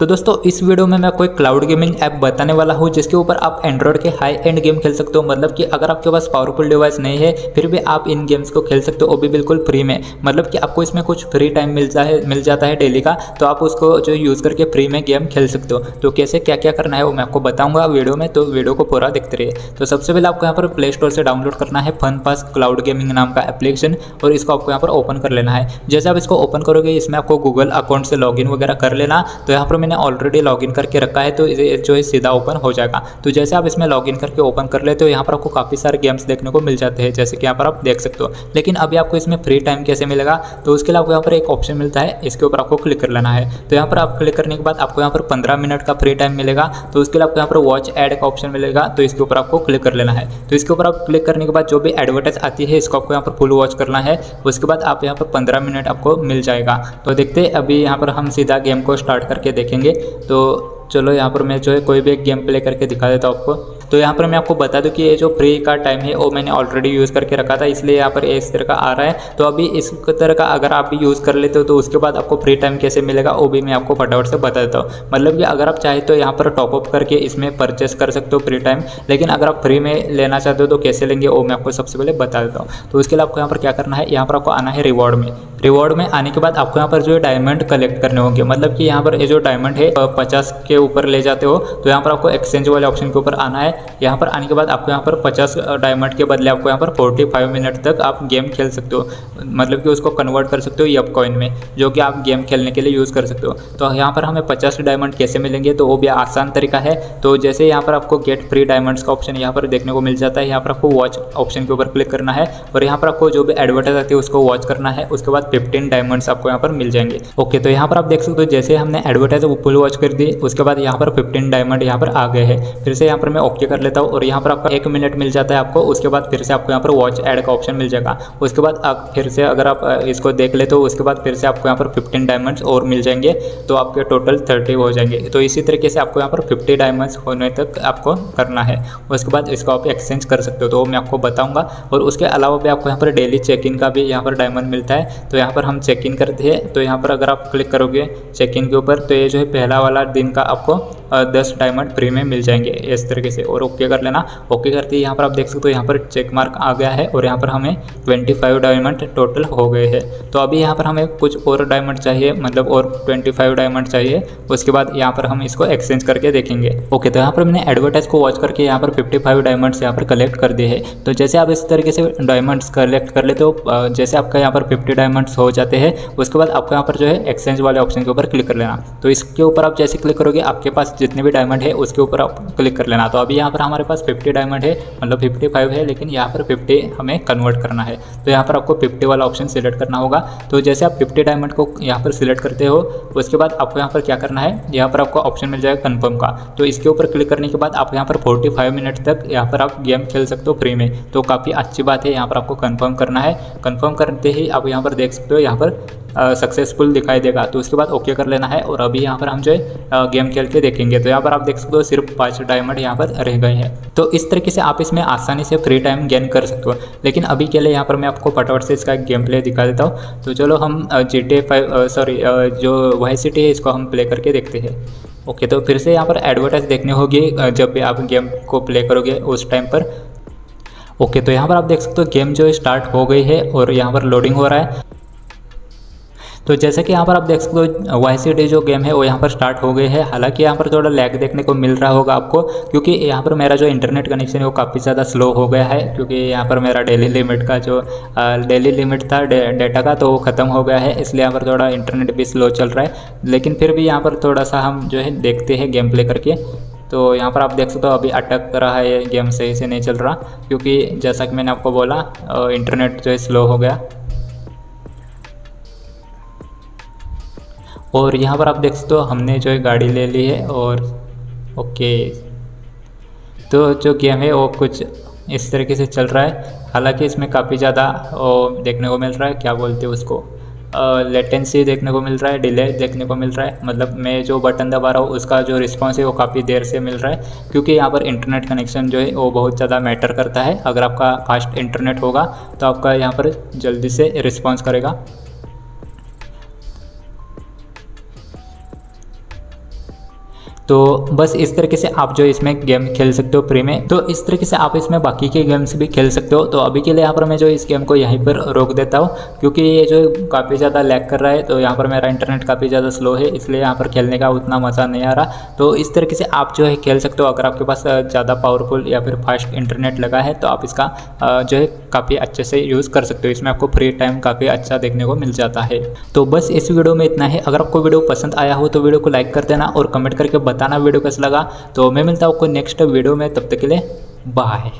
तो दोस्तों, इस वीडियो में मैं कोई क्लाउड गेमिंग ऐप बताने वाला हूँ, जिसके ऊपर आप एंड्रॉयड के हाई एंड गेम खेल सकते हो। मतलब कि अगर आपके पास पावरफुल डिवाइस नहीं है, फिर भी आप इन गेम्स को खेल सकते हो, वो भी बिल्कुल फ्री में। मतलब कि आपको इसमें कुछ फ्री टाइम मिलता है मिल जाता है डेली का तो आप उसको जो यूज़ करके फ्री में गेम खेल सकते हो। तो कैसे क्या क्या करना है, वो मैं आपको बताऊँगा वीडियो में तो वीडियो को पूरा देखते रहिए। तो सबसे पहले आपको यहाँ पर प्ले स्टोर से डाउनलोड करना है फन पास क्लाउड गेमिंग नाम का एप्लीकेशन और इसको आपको यहाँ पर ओपन कर लेना है। जैसे आप इसको ओपन करोगे, इसमें आपको गूगल अकाउंट से लॉगिन वगैरह कर लेना। तो यहाँ पर मैंने ऑलरेडी लॉगिन करके रखा है तो जो है सीधा ओपन हो जाएगा। तो जैसे आप इसमें लॉगिन करके ओपन कर ले तो यहाँ पर आपको काफ़ी सारे गेम्स देखने को मिल जाते हैं, जैसे कि यहाँ पर आप देख सकते हो। लेकिन अभी आपको इसमें फ्री टाइम कैसे मिलेगा तो उसके लिए आपको यहाँ पर एक ऑप्शन मिलता है, इसके ऊपर आपको क्लिक कर लेना है। तो यहाँ पर आप क्लिक करने के बाद आपको यहाँ पर पंद्रह मिनट का फ्री टाइम मिलेगा तो उसके लिए आपको यहाँ पर वॉच एड का ऑप्शन मिलेगा तो इसके ऊपर आपको क्लिक कर लेना है। तो इसके ऊपर आप क्लिक करने के बाद जो भी एडवर्टाइज आती है, इसको आपको यहाँ पर फुल वॉच करना है, उसके बाद आप यहाँ पर पंद्रह मिनट आपको मिल जाएगा। तो देखते अभी यहाँ पर हम सीधा गेम को स्टार्ट करके देखेंगे। तो चलो यहाँ पर मैं जो है कोई भी एक गेम प्ले करके दिखा देता हूँ आपको। तो यहाँ पर मैं आपको बता दूँ कि ये जो फ्री का टाइम है, वो मैंने ऑलरेडी यूज़ करके रखा था, इसलिए यहाँ पर इस तरह का आ रहा है। तो अभी इस तरह का अगर आप भी यूज़ कर लेते हो तो उसके बाद आपको फ्री टाइम कैसे मिलेगा, वो भी मैं आपको फटाफट से बता देता हूँ। मतलब कि अगर आप चाहे तो यहाँ पर टॉपअप करके इसमें परचेस कर सकते हो फ्री टाइम लेकिन अगर आप फ्री में लेना चाहते हो तो कैसे लेंगे, वो मैं आपको सबसे पहले बता देता हूँ। तो उसके लिए आपको यहाँ पर क्या करना है, यहाँ पर आपको आना है रिवॉर्ड में। रिवॉर्ड में आने के बाद आपको यहाँ पर जो है डायमंड कलेक्ट करने होंगे मतलब कि यहाँ पर ये जो डायमंड है, पचास के ऊपर ले जाते हो तो यहाँ पर आपको एक्सचेंज वाले ऑप्शन के ऊपर आना है। यहाँ पर आने के बाद आपको यहाँ पर पचास डायमंड के बदले आपको यहाँ पर फोर्टी फाइव मिनट तक आप गेम खेल सकते हो मतलब कि उसको कन्वर्ट कर सकते हो यप कॉइन में जो कि आप गेम खेलने के लिए यूज़ कर सकते हो तो यहाँ पर हमें पचास डायमंड कैसे मिलेंगे तो वो भी आसान तरीका है तो जैसे यहाँ पर आपको गेट फ्री डायमंड्स का ऑप्शन यहाँ पर देखने को मिल जाता है यहाँ पर आपको वॉच ऑप्शन के ऊपर क्लिक करना है और यहाँ पर आपको जो भी एडवर्टाइज आती है उसको वॉच करना है उसके बाद फिफ्टीन डायमंड्स आपको यहाँ पर मिल जाएँगे ओके तो यहाँ पर आप देख सकते हो जैसे हमने एडवर्टाइज फुल वॉच कर दी उसके बाद यहाँ पर फिफ्टीन डायमंड यहाँ पर आ गए हैं फिर से यहाँ पर मैं ओके कर लेता हूँ और यहाँ पर आपका एक मिनट मिल जाता है आपको, उसके बाद फिर से आपको यहाँ पर वॉच एड का ऑप्शन मिल जाएगा। उसके बाद आप फिर से अगर आप इसको देख ले तो उसके बाद फिर से आपको यहाँ पर फिफ्टीन डायमंड्स और मिल जाएँगे तो आपके टोटल थर्टी हो जाएँगे। तो इसी तरीके से आपको यहाँ पर फिफ्टी डायमंड्स होने तक आपको करना है। उसके बाद इसको आप एक्सचेंज कर सकते हो तो मैं आपको बताऊँगा। और उसके अलावा भी आपको यहाँ पर डेली चेक इन का भी यहाँ पर डायमंड मिलता है तो यहाँ पर हम चेक इन करते हैं। तो यहाँ पर अगर आप क्लिक करोगे चेक इन के ऊपर तो ये जो है पहला वाला दिन का आपको दस डायमंड फ्री में मिल जाएँगे, इस तरीके से। और ओके कर लेना ओके करते ही यहाँ पर आप देख सकते हो यहाँ पर चेक मार्क आ गया है और यहाँ पर हमें 25 डायमंड टोटल हो गए हैं तो अभी यहाँ पर हमें कुछ और डायमंड चाहिए मतलब और 25 डायमंड चाहिए उसके बाद यहाँ पर हम इसको एक्सचेंज करके देखेंगे ओके तो यहाँ पर मैंने एडवर्टाइज को वॉच करके यहाँ पर 55 डायमंड्स यहाँ पर कलेक्ट कर दिए हैं तो जैसे आप इस तरीके से डायमंड्स कलेक्ट कर लेते हो जैसे आपका यहाँ पर फिफ्टी डायमंड्स हो जाते हैं उसके बाद आपको यहाँ पर जो है एक्सचेंज वाले ऑप्शन के ऊपर क्लिक कर लेना तो इसके ऊपर आप जैसे क्लिक करोगे आपके पास जितने भी डायमंड है उसके ऊपर आप क्लिक कर लेना तो अभी पर हमारे पास 50 डायमंड है मतलब 55 है लेकिन यहाँ पर 50 हमें कन्वर्ट करना है तो यहाँ पर आपको 50 वाला ऑप्शन सिलेक्ट करना होगा तो जैसे आप 50 डायमंड को यहाँ पर सिलेक्ट करते हो उसके बाद आपको यहाँ पर क्या करना है यहाँ पर आपको ऑप्शन मिल जाएगा कन्फर्म का तो इसके ऊपर क्लिक करने के बाद आप यहाँ पर फोर्टी मिनट तक यहाँ पर आप गेम खेल सकते हो फ्री में तो काफ़ी अच्छी बात है यहाँ पर आपको कन्फर्म करना है कन्फर्म करते ही आप यहाँ पर देख सकते हो यहाँ पर सक्सेसफुल दिखाई देगा। तो उसके बाद ओके कर लेना है और अभी यहाँ पर हम जो है गेम खेल के देखेंगे। तो यहाँ पर आप देख सकते हो सिर्फ़ पाँच डायमंड यहाँ पर रह गए हैं। तो इस तरीके से आप इसमें आसानी से फ्री टाइम गेन कर सकते हो। लेकिन अभी के लिए यहाँ पर मैं आपको फटाफट से इसका गेम प्ले दिखा देता हूँ। तो चलो हम जी टी फाइव सॉरी जो वाई सिटी है, इसको हम प्ले करके देखते हैं। ओके तो फिर से यहाँ पर एडवर्टाइज देखनी होगी जब भी आप गेम को प्ले करोगे उस टाइम पर। ओके तो यहाँ पर आप देख सकते हो गेम जो स्टार्ट हो गई है और यहाँ पर लोडिंग हो रहा है। तो जैसे कि यहाँ पर आप देख सकते हो वाई सी जो गेम है, वो यहाँ पर स्टार्ट हो गए है। हालाँकि यहाँ पर थोड़ा लैग देखने को मिल रहा होगा आपको, क्योंकि यहाँ पर मेरा जो इंटरनेट कनेक्शन है, वो काफ़ी ज़्यादा स्लो हो गया है, क्योंकि यहाँ पर मेरा डेली लिमिट का जो डेली लिमिट था डेटा का तो वो ख़त्म हो गया है, इसलिए यहाँ पर थोड़ा इंटरनेट भी स्लो चल रहा है। लेकिन फिर भी यहाँ पर थोड़ा सा हम जो है, देखते हैं गेम प्ले करके। तो यहाँ पर आप देख सकते हो, अभी अटक रहा है ये गेम सही से नहीं चल रहा, क्योंकि जैसा कि मैंने आपको बोला इंटरनेट जो है स्लो हो गया। और यहाँ पर आप देख सकते हो, हमने जो है गाड़ी ले ली है और ओके। तो जो गेम है वो कुछ इस तरीके से चल रहा है। हालाँकि इसमें काफ़ी ज़्यादा देखने को मिल रहा है, क्या बोलते हैं उसको? लेटेंसी देखने को मिल रहा है डिले देखने को मिल रहा है। मतलब मैं जो बटन दबा रहा हूँ, उसका जो रिस्पॉन्स है वो काफ़ी देर से मिल रहा है, क्योंकि यहाँ पर इंटरनेट कनेक्शन जो है वो बहुत ज़्यादा मैटर करता है। अगर आपका फास्ट इंटरनेट होगा तो आपका यहाँ पर जल्दी से रिस्पॉन्स करेगा। तो बस इस तरीके से आप जो इसमें गेम खेल सकते हो फ्री में तो इस तरीके से आप इसमें बाकी के गेम्स भी खेल सकते हो। तो अभी के लिए यहाँ पर मैं जो इस गेम को यहीं पर रोक देता हूँ, क्योंकि ये जो काफ़ी ज़्यादा लैक कर रहा है तो यहाँ पर मेरा इंटरनेट काफ़ी ज़्यादा स्लो है, इसलिए यहाँ पर खेलने का उतना मज़ा नहीं आ रहा। तो इस तरीके से आप जो है खेल सकते हो, अगर आपके पास ज़्यादा पावरफुल या फिर फास्ट इंटरनेट लगा है तो आप इसका जो है काफ़ी अच्छे से यूज़ कर सकते हो। इसमें आपको फ्री टाइम काफ़ी अच्छा देखने को मिल जाता है। तो बस इस वीडियो में इतना है। अगर आपको वीडियो पसंद आया हो तो वीडियो को लाइक कर देना और कमेंट करके बताना वीडियो कैसा लगा? तो मैं मिलता हूँ आपको नेक्स्ट वीडियो में, तब तक के लिए बाय।